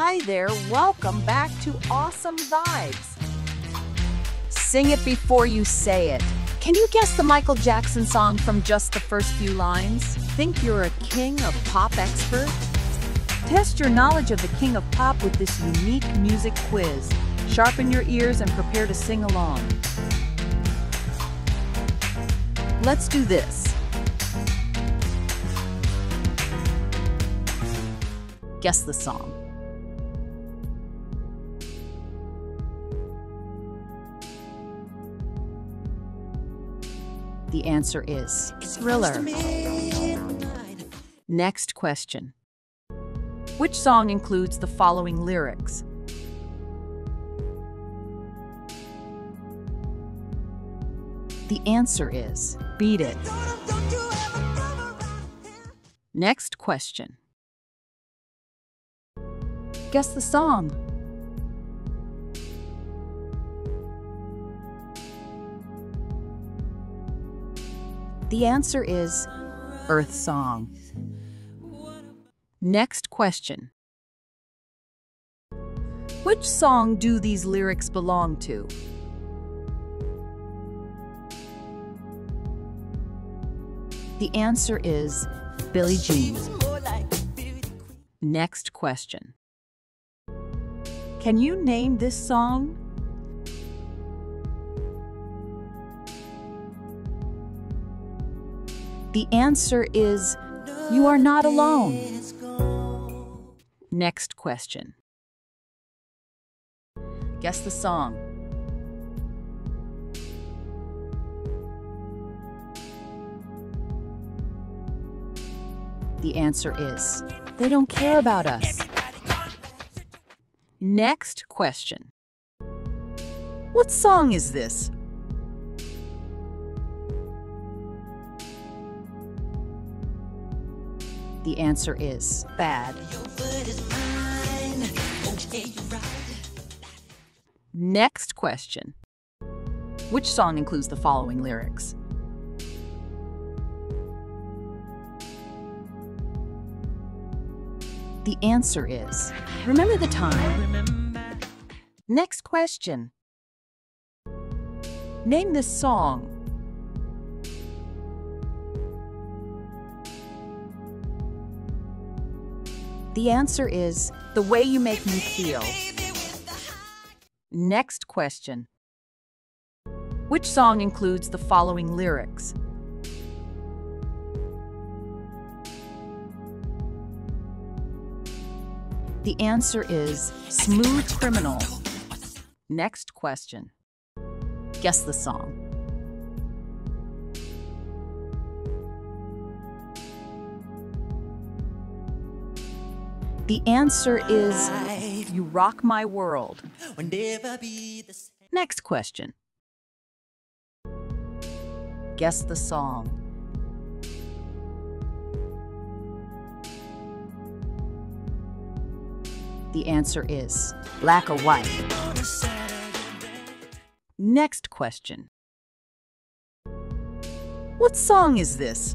Hi there, welcome back to Awesome Vibes. Sing it before you say it. Can you guess the Michael Jackson song from just the first few lines? Think you're a king of pop expert? Test your knowledge of the king of pop with this unique music quiz. Sharpen your ears and prepare to sing along. Let's do this. Guess the song. The answer is Thriller. Next question. Which song includes the following lyrics? The answer is Beat It. Next question. Guess the song. The answer is Earth Song. Next question. Which song do these lyrics belong to? The answer is Billie Jean. Next question. Can you name this song? The answer is You Are Not Alone. Next question. Guess the song. The answer is They Don't Care About Us. Next question. What song is this? The answer is bad. Next question. Which song includes the following lyrics? The answer is Remember the time. Next question. Name this song. The answer is The Way You Make Me Feel. Next question. Which song includes the following lyrics? The answer is Smooth Criminal. Next question. Guess the song. The answer is You Rock My World. Next question. Guess the song. The answer is black or white. Next question. What song is this?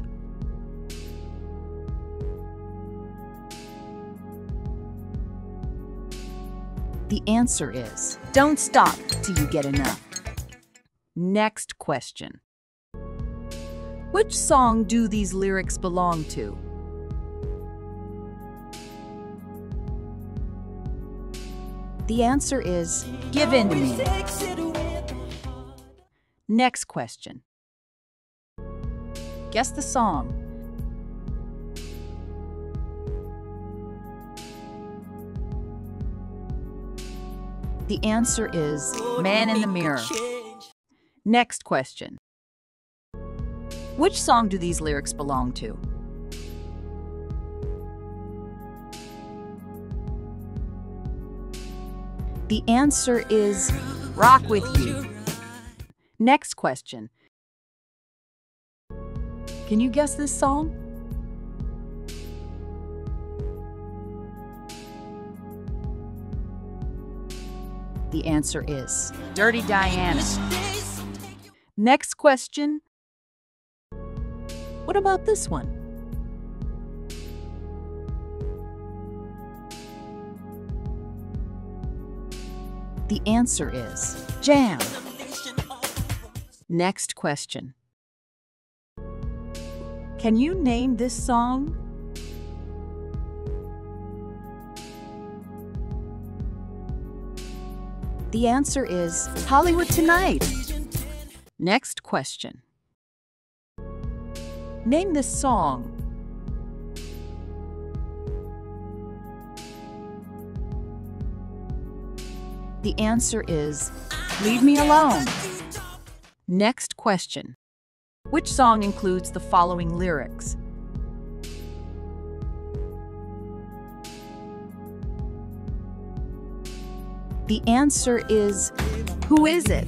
The answer is Don't Stop Till You Get Enough. Next question. Which song do these lyrics belong to? The answer is Give In to Me. Next question. Guess the song. The answer is Man in the Mirror. Next question. Which song do these lyrics belong to? The answer is Rock With You. Next question. Can you guess this song? The answer is Dirty Diana. Next question. What about this one? The answer is jam. Next question. Can you name this song? The answer is Hollywood Tonight. Next question. Name this song. The answer is Leave Me Alone. Next question. Which song includes the following lyrics? The answer is Who is it?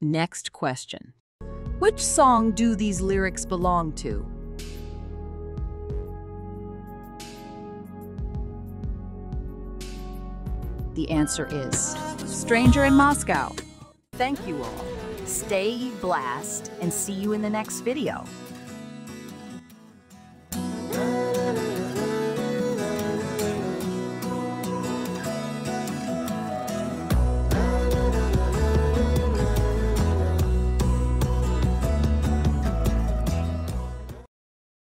Next question. Which song do these lyrics belong to? The answer is Stranger in Moscow. Thank you all. Stay blessed and see you in the next video.